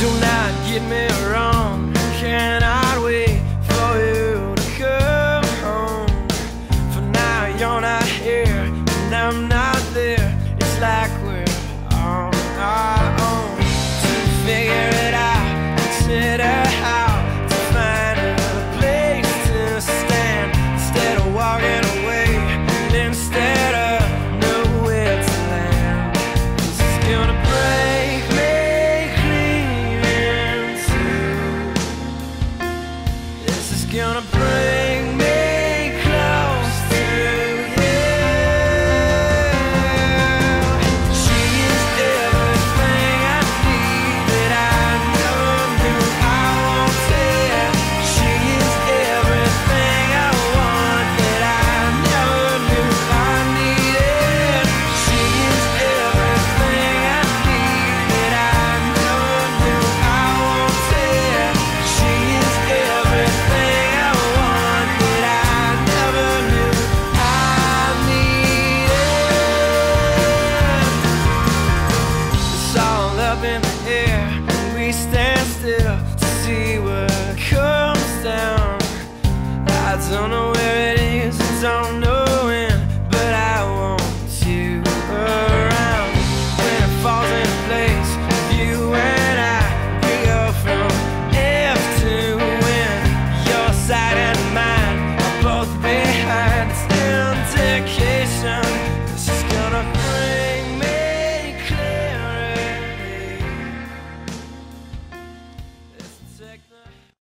do not get me wrong. Cannot wait for you to come home. For now you're not here and I'm not there. It's like is gonna break. we stand still to see